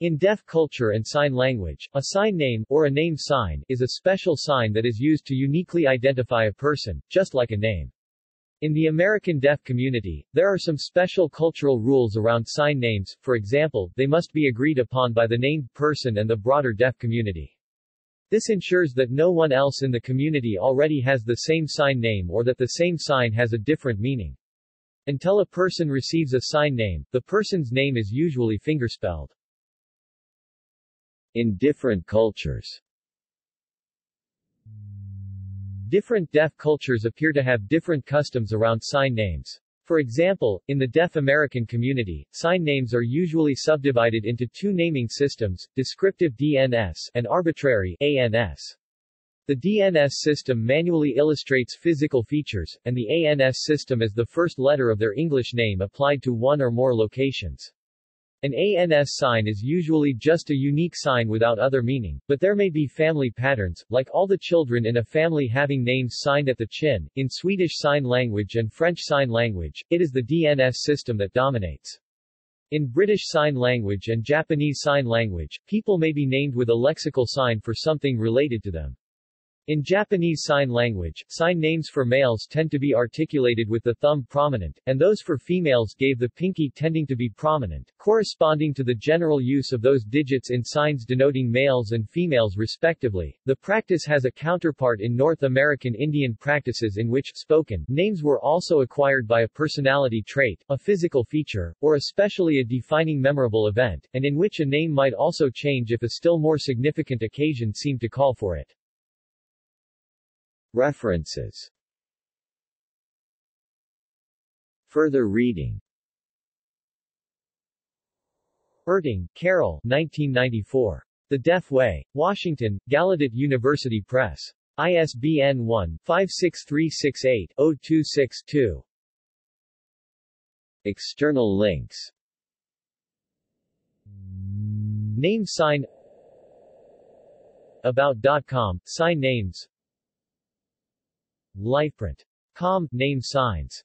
In deaf culture and sign language, a sign name, or a name sign, is a special sign that is used to uniquely identify a person, just like a name. In the American deaf community, there are some special cultural rules around sign names, for example, they must be agreed upon by the named person and the broader deaf community. This ensures that no one else in the community already has the same sign name or that the same sign has a different meaning. Until a person receives a sign name, the person's name is usually fingerspelled in different cultures. Different deaf cultures appear to have different customs around sign names. For example, in the deaf American community, sign names are usually subdivided into two naming systems, descriptive DNS and arbitrary ANS. The DNS system manually illustrates physical features, and the ANS system is the first letter of their English name applied to one or more locations. An ANS sign is usually just a unique sign without other meaning, but there may be family patterns, like all the children in a family having names signed at the chin. In Swedish Sign Language and French Sign Language, it is the DNS system that dominates. In British Sign Language and Japanese Sign Language, people may be named with a lexical sign for something related to them. In Japanese Sign Language, sign names for males tend to be articulated with the thumb prominent, and those for females gave the pinky tending to be prominent, corresponding to the general use of those digits in signs denoting males and females respectively. The practice has a counterpart in North American Indian practices in which spoken names were also acquired by a personality trait, a physical feature, or especially a defining memorable event, and in which a name might also change if a still more significant occasion seemed to call for it. References Further reading Erting, Carol 1994. The Deaf Way. Washington, Gallaudet University Press. ISBN 1-56368-0262. External links Name sign About.com, sign names LifePrint. Com, name signs